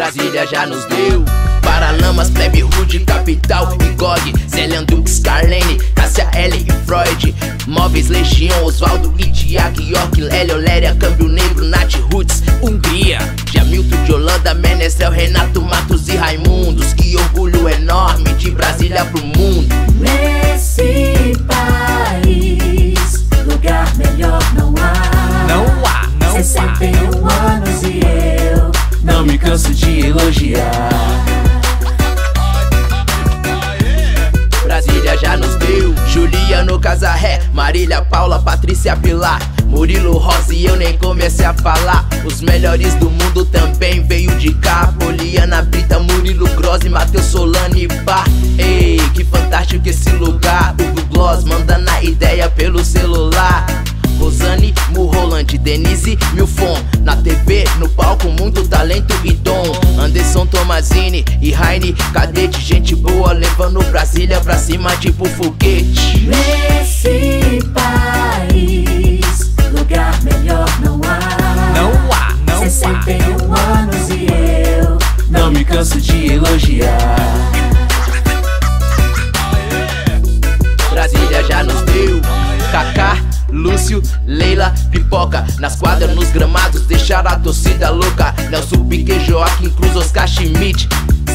Brasília já nos deu. Paralamas, plebe rude, capital e GOG Zelian Dukes, Carlene, Cássia L e Freud Móveis, Legião, Osvaldo e Tiago York, Lélio, Léria, Câmbio Negro, Nath Roots, Hungria Jamilton de Holanda, Menestrel, Renato Matos e Raimundos Que orgulho enorme de Brasília pro mundo. Nesse país, lugar melhor não há. Não há, não há. 61 anos e eu Não me canso de elogiar. Brasília já nos deu Juliano Casarré, Marília Paula, Patrícia Pilar Murilo Rosa e eu nem comecei a falar. Os melhores do mundo também Denise, Milfon Na TV, no palco, muito talento e dom. Anderson Tomazini e Raine Cadete, gente boa Levando Brasília pra cima tipo foguete. Nesse país, Leila, Pipoca Nas quadras, nos gramados, deixaram a torcida louca. Nelson Piquet, Joaquim Cruz, Oscar Schmidt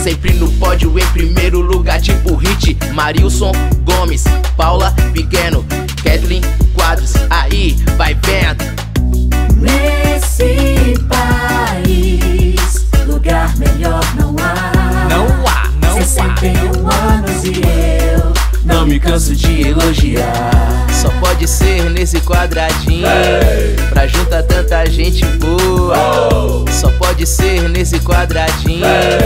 Sempre no pódio, em primeiro lugar, tipo hit Marilson Gomes, Paula Pequeno Kathleen Quadros, aí, vai vendo. Nesse país, lugar melhor não há. Não há, não há. 61 anos e eu Não me canso de elogiar. Só pode ser nesse quadradinho Pra juntar tanta gente boa. Só pode ser nesse quadradinho Pra